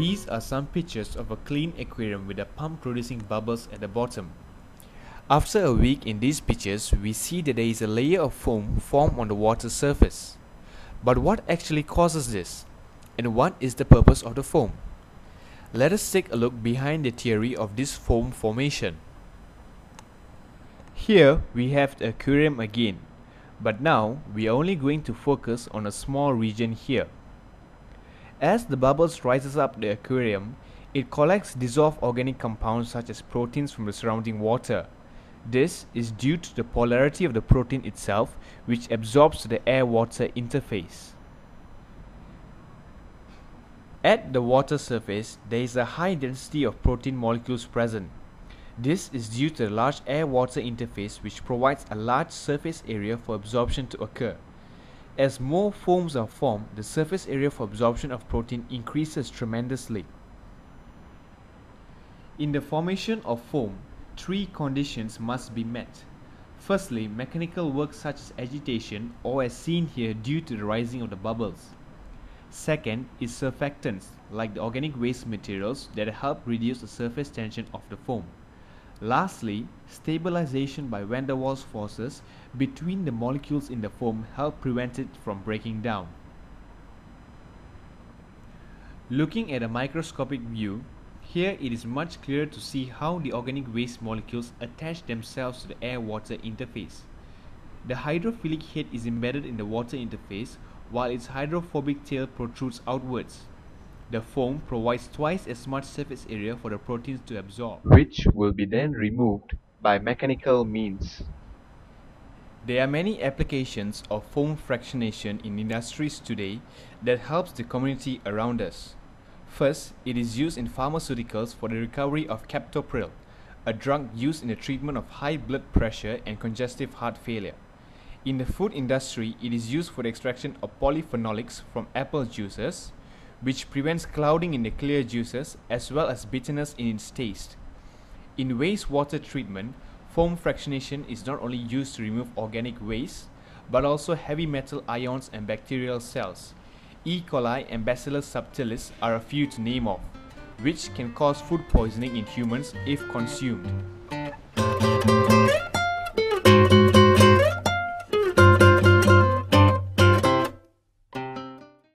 are some pictures of a clean aquarium with a pump producing bubbles at the bottom. After a week in these pictures, we see that there is a layer of foam formed on the water surface. But what actually causes this? And what is the purpose of the foam? Let us take a look behind the theory of this foam formation. Here we have the aquarium again, but now we are only going to focus on a small region here. As the bubbles rises up the aquarium, it collects dissolved organic compounds such as proteins from the surrounding water. This is due to the polarity of the protein itself which absorbs the air-water interface. At the water surface, there is a high density of protein molecules present. This is due to the large air-water interface which provides a large surface area for absorption to occur. As more foams are formed, the surface area for absorption of protein increases tremendously. In the formation of foam, three conditions must be met. Firstly, mechanical work such as agitation or as seen here due to the rising of the bubbles. Second is surfactants like the organic waste materials that help reduce the surface tension of the foam. Lastly, stabilization by van der Waals forces between the molecules in the foam help prevent it from breaking down. Looking at a microscopic view, here it is much clearer to see how the organic waste molecules attach themselves to the air-water interface. The hydrophilic head is embedded in the water interface while its hydrophobic tail protrudes outwards. The foam provides twice as much surface area for the proteins to absorb, which will be then removed by mechanical means. There are many applications of foam fractionation in industries today that helps the community around us. First, it is used in pharmaceuticals for the recovery of captopril, a drug used in the treatment of high blood pressure and congestive heart failure. In the food industry, it is used for the extraction of polyphenolics from apple juices, which prevents clouding in the clear juices as well as bitterness in its taste. In wastewater treatment, foam fractionation is not only used to remove organic waste, but also heavy metal ions and bacterial cells. E. coli and Bacillus subtilis are a few to name off, which can cause food poisoning in humans if consumed.